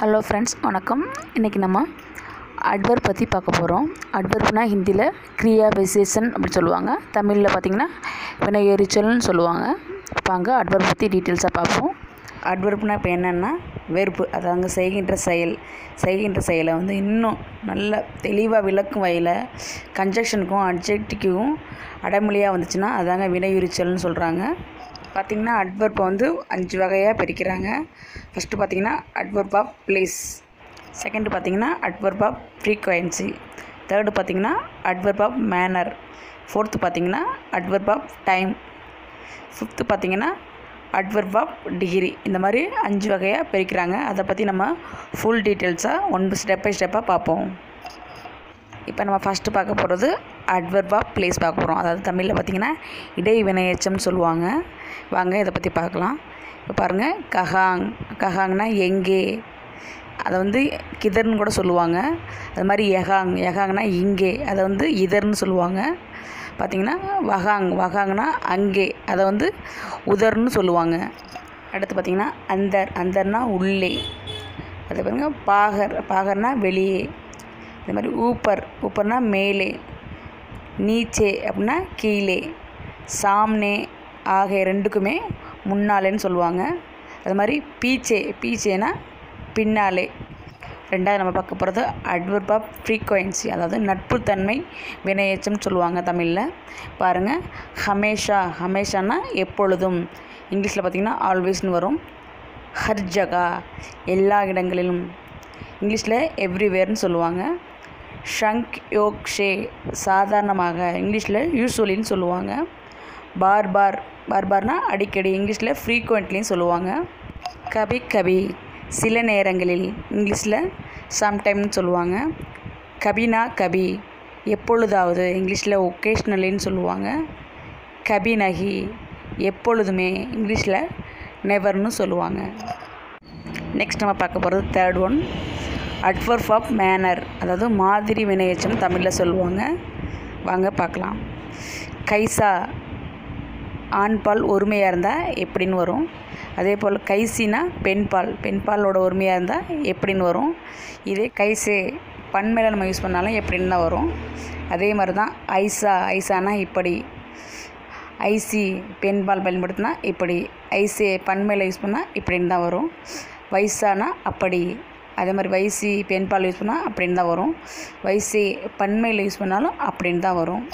Hello friends வணக்கம். இன்றைக்கி நம்ம அட்வர் பற்றி பார்க்க போகிறோம் அட்வர்ப்னா ஹிந்தியில் கிரியா விசேஷன் அப்படின்னு சொல்லுவாங்க. தமிழில் பார்த்திங்கன்னா வினை எரிச்சல்னு சொல்லுவாங்க. இப்போ அட்வர்ப் பற்றி டீட்டெயில்ஸாக பார்ப்போம். அட்வர்ப்னா இப்போ என்னென்னா வெறுப்பு. அதாங்க செய்கின்ற செயல். செய்கின்ற செயலை வந்து இன்னும் நல்ல தெளிவாக விளக்கும் வகையில் கன்ஜெக்ஷனுக்கும் அட்ஜெக்டிக்கும் அடைமொழியாக வந்துச்சுன்னா அதாங்க வினையுரிச்சல்னு சொல்கிறாங்க பார்த்திங்கன்னா அட்வர்ப் வந்து அஞ்சு வகையாக பிரிக்கிறாங்க. ஃபஸ்ட்டு பார்த்திங்கன்னா அட்வர்ப் ஆஃப் பிளேஸ் செகண்டு பார்த்திங்கன்னா அட்வர்ப் ஆஃப் ஃப்ரீக்வன்சி தேர்டு பார்த்திங்கன்னா அட்வர்ப் ஆஃப் மேனர் ஃபோர்த்து பார்த்திங்கன்னா அட்வர்ப் ஆஃப் டைம் ஃபிஃப்த்து பார்த்திங்கன்னா அட்வர்ப் ஆஃப் டிகிரி இந்த மாதிரி அஞ்சு வகையாக பிரிக்கிறாங்க. அதை பற்றி நம்ம ஃபுல் டீட்டெயில்ஸாக ஒன் ஸ்டெப் பை ஸ்டெப்பாக பார்ப்போம். இப்போ நம்ம ஃபஸ்ட்டு பார்க்க போகிறது அட்வர்பாக பிளேஸ் பார்க்க போகிறோம் அதாவது தமிழில் பார்த்திங்கன்னா இடைவினையச்சம்னு சொல்லுவாங்க. வாங்க இதை பற்றி பார்க்கலாம். இப்போ பாருங்கள் கஹாங். கஹாங்னா எங்கே? அதை வந்து கிதர்னு கூட சொல்லுவாங்க. அது மாதிரி யகாங் யகாங்னா இங்கே. அதை வந்து இதர்னு சொல்லுவாங்க. பார்த்திங்கன்னா வகாங் வகாங்னா அங்கே. அதை வந்து உதர்னு சொல்லுவாங்க. அடுத்து பார்த்திங்கன்னா அந்தர். அந்தர்னா உள்ளே. அது பாருங்க பாகர். பாகர்னா வெளியே. இந்த மாதிரி ஊப்பர். ஊப்பர்னா மேலே. நீச்சே அப்படின்னா கீழே சாம்னே ஆகிய ரெண்டுக்குமே முன்னாலேன்னு சொல்லுவாங்க. அது மாதிரி பீச்சே பீச்சேனா பின்னாலே. ரெண்டாவது நம்ம பார்க்க போகிறது அட்வர்ப் ஆஃப் ஃப்ரீக்குவென்சி அதாவது நட்புத்தன்மை வினையச்சம்னு சொல்லுவாங்க தமிழில். பாருங்கள் ஹமேஷா ஹமேஷானா எப்பொழுதும். இங்கிலீஷில் பார்த்திங்கன்னா ஆல்வேஸ்னு வரும். ஹர் ஜகா எல்லா இடங்களிலும். இங்கிலீஷில் எவ்ரிவேர்னு சொல்லுவாங்க. ஷங்க் யோக்ஷே சாதாரணமாக இங்கிலீஷில் யூஸ்வலின்னு சொல்லுவாங்க. பார் பார் பார் பார்னால் அடிக்கடி இங்கிலீஷில் ஃப்ரீக்வெண்ட்லின்னு சொல்லுவாங்க. கபி கபி சில நேரங்களில் இங்கிலீஷில் சம்டைம்னு சொல்லுவாங்க. கபினா கபி எப்பொழுதாவது இங்கிலீஷில் ஒகேஷ்னலின்னு சொல்லுவாங்க. கபி நகி எப்பொழுதுமே இங்கிலீஷில் நெவர்னு சொல்லுவாங்க. நெக்ஸ்ட் நம்ம பார்க்க போகிறது third one adverb of manner அதாவது மாதிரி வினையச்சம் தமிழில் சொல்லுவாங்க. வாங்க பார்க்கலாம். கைசா ஆண்பால் ஒருமையாக இருந்தால் எப்படின்னு வரும். அதே போல் கைசினா பெண்பால். பெண்பாலோட ஒருமையாக இருந்தால் எப்படின்னு வரும். இதே கைசே பண்மையில் நம்ம யூஸ் பண்ணாலும் எப்படின்னு தான் வரும். அதே மாதிரி தான் ஐசா ஐசானா இப்படி. ஐசி பெண்பால் பயன்படுத்தினா இப்படி. ஐசே பண்மையில் யூஸ் பண்ணால் இப்படின்னு தான் வரும். வயசானா அப்படி. அதே மாதிரி வைசி பெண்பால் யூஸ் பண்ணால் அப்படின்னு தான் வரும். வைசி பன்மையில் யூஸ் பண்ணாலும் அப்படின்னு தான் வரும்.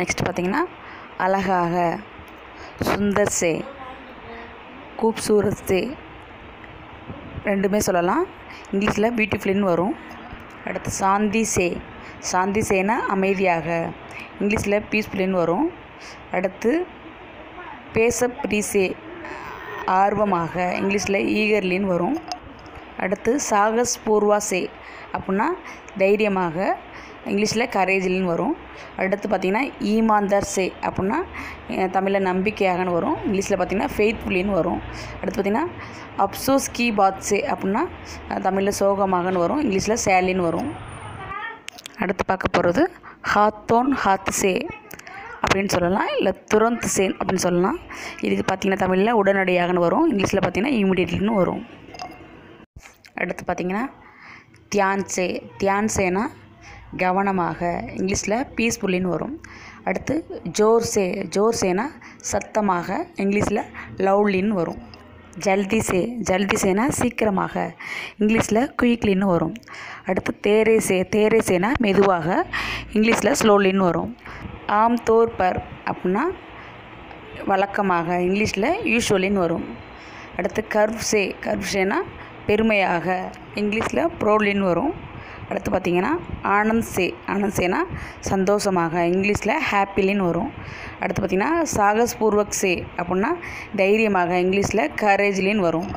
நெக்ஸ்ட் பார்த்திங்கன்னா அழகாக சுந்தர் சே கூப்சூரத் ரெண்டுமே சொல்லலாம். இங்கிலீஷில் பியூட்டிஃபுல்லின்னு வரும். அடுத்து சாந்தி சே சாந்தி சேனா அமைதியாக இங்கிலீஷில் பீஸ்ஃபுல்லுன்னு வரும். அடுத்து பேச ப்ரீசே ஆர்வமாக இங்கிலீஷில் ஈகர்லின்னு வரும். அடுத்து சாகஸ் பூர்வாசே அப்படின்னா தைரியமாக இங்கிலீஷில் கரேஜில்னு வரும். அடுத்து பார்த்திங்கன்னா ஈமாந்தர் சே அப்படின்னா தமிழில் நம்பிக்கையாகன்னு வரும். இங்கிலீஷில் பார்த்திங்கன்னா ஃபெய்த்ஃபுல்லின்னு வரும். அடுத்து பார்த்திங்கன்னா அப்சோஸ் கி பாத்ஸே அப்படின்னா தமிழில் சோகமாகன்னு வரும். இங்கிலீஷில் சேலின்னு வரும். அடுத்து பார்க்க போகிறது ஹாத்தோன் ஹாத் சே அப்படின்னு சொல்லலாம். இல்லை துரந்த் சேன் அப்படின்னு சொல்லலாம். இதுக்கு பார்த்திங்கன்னா தமிழில் உடனடியாகன்னு வரும். இங்கிலீஷில் பார்த்திங்கன்னா இமீடியட்லின்னு வரும். அடுத்து பார்த்திங்கன்னா தியான்சே தியான்சேனா கவனமாக இங்கிலீஷில் பீஸ்ஃபுல்லின்னு வரும். அடுத்து ஜோர்சே ஜோர்சேனா சத்தமாக இங்கிலீஷில் லவ்லின்னு வரும். ஜல்திசே ஜல்திசேனா சீக்கிரமாக இங்கிலீஷில் குயிக்லின்னு வரும். அடுத்து தேரேசே தேரேசேனா மெதுவாக இங்கிலீஷில் ஸ்லோலின்னு வரும். ஆம் தோர் பர் அப்படின்னா வழக்கமாக இங்கிலீஷில் யூஸ்வலின்னு வரும். அடுத்து கர்வ்சே கர்வ்சேனா பெருமையாக இங்கிலீஷில் ப்ரோலின்னு வரும். அடுத்து பார்த்திங்கன்னா ஆனந்த் சே ஆனந்த் சேனா சந்தோஷமாக இங்கிலீஷில் ஹாப்பிலின்னு வரும். அடுத்து பார்த்திங்கன்னா சாகஸ்பூர்வக் சே அப்படின்னா தைரியமாக இங்கிலீஷில் கரேஜ்லின்னு வரும்.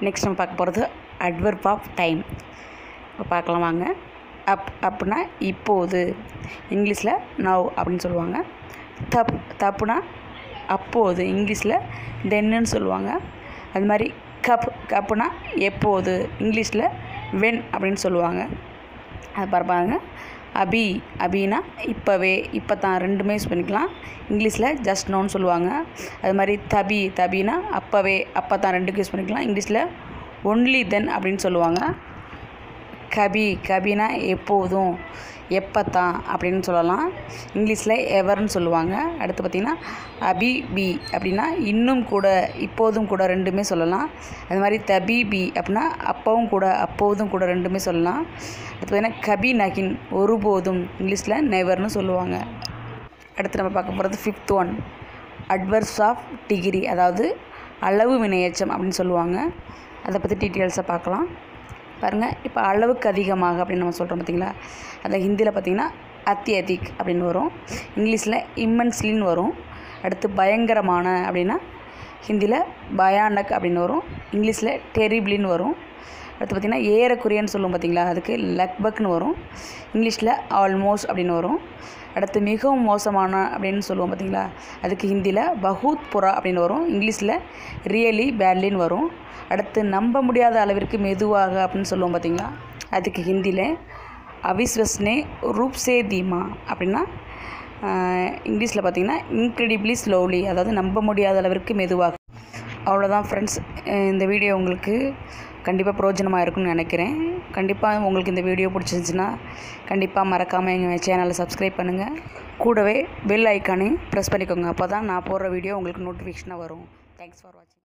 நெக்ஸ்ட் நம்ம பார்க்க போகிறது அட்வர்ப் ஆஃப் டைம் இப்போ பார்க்கலாம் வாங்க. அப் அப்படின்னா இப்போது. இங்கிலீஷில் நவ் அப்படின்னு சொல்லுவாங்க. தப் தப்புனா அப்போது இங்கிலீஷில் தென்னுன்னு சொல்லுவாங்க. அது மாதிரி கப் கப்புனா எப்போது? இங்கிலீஷில் வென் அப்படின்னு சொல்லுவாங்க. அது பார்ப்பாங்க அபி அபினா இப்போவே இப்போ தான் ரெண்டுமே யூஸ் பண்ணிக்கலாம். இங்கிலீஷில் ஜஸ்ட் நோன்னு சொல்லுவாங்க. அது மாதிரி தபி தபினா அப்போவே அப்போ தான் ரெண்டுக்கும் யூஸ் பண்ணிக்கலாம். இங்கிலீஷில் ஒன்லி தென் அப்படின்னு சொல்லுவாங்க. கபி கபினா எப்போதும் எப்போ தான் அப்படின்னு சொல்லலாம். இங்கிலீஷில் எவர்னு சொல்லுவாங்க. அடுத்து பார்த்திங்கன்னா அபி பி அப்படின்னா இன்னும் கூட இப்போதும் கூட ரெண்டுமே சொல்லலாம். அது மாதிரி தபி பி அப்படின்னா அப்பவும் கூட அப்போதும் கூட ரெண்டுமே சொல்லலாம். அடுத்து பார்த்திங்கன்னா கபி நகின் ஒருபோதும் இங்கிலீஷில் நெவர்னு சொல்லுவாங்க. அடுத்து நம்ம பார்க்க போகிறது fifth one adverbs of degree அதாவது அளவு வினையச்சம் அப்படின்னு சொல்லுவாங்க. அதை பற்றி டீட்டெயில்ஸை பார்க்கலாம். பாருங்கள் இப்போ அளவுக்கு அதிகமாக அப்படின்னு நம்ம சொல்கிறோம் பார்த்தீங்களா அதில் ஹிந்தியில் பார்த்தீங்கன்னா அத்தியதிக் அப்படின்னு வரும். இங்கிலீஷில் இம்மன்ஸ்லின்னு வரும். அடுத்து பயங்கரமான அப்படின்னா ஹிந்தியில் பயானக் அப்படின்னு வரும். இங்கிலீஷில் டெரிபிளின்னு வரும். அடுத்து பார்த்திங்கன்னா ஏறக்குறையன்னு சொல்லுவோம் பார்த்தீங்களா? அதுக்கு லக்பக்னு வரும். இங்கிலீஷில் ஆல்மோஸ்ட் அப்படின்னு வரும். அடுத்து மிகவும் மோசமான அப்படின்னு சொல்லுவோம் பார்த்திங்களா? அதுக்கு ஹிந்தியில் பஹூத் புறா அப்படின்னு வரும். இங்கிலீஷில் ரியலி பேட்லின்னு வரும். அடுத்து நம்ப முடியாத அளவிற்கு மெதுவாக அப்படின்னு சொல்லுவோம் பார்த்திங்களா? அதுக்கு ஹிந்தியில் அவிஸ்வஸ்னே ரூப்சே தீமா அப்படின்னா இங்கிலீஷில் பார்த்திங்கன்னா இன்க்ரெடிப்ளி ஸ்லோலி அதாவது நம்ப முடியாத அளவிற்கு மெதுவாக. அவ்வளோதான் ஃப்ரெண்ட்ஸ் இந்த வீடியோ உங்களுக்கு கண்டிப்பாக பிரோஜனமாக இருக்கும்னு நினைக்கிறேன். கண்டிப்பாக உங்களுக்கு இந்த வீடியோ பிடிச்சிருந்துச்சுன்னா கண்டிப்பாக மறக்காமல் எங்கள் சேனலை சப்ஸ்கிரைப் பண்ணுங்கள் கூடவே பெல் ஐக்கானையும் ப்ரெஸ் பண்ணிக்கோங்க. அப்போ தான் நான் போடுற வீடியோ உங்களுக்கு நோட்டிஃபிகேஷனாக வரும். தேங்க்ஸ் ஃபார் வாட்சிங்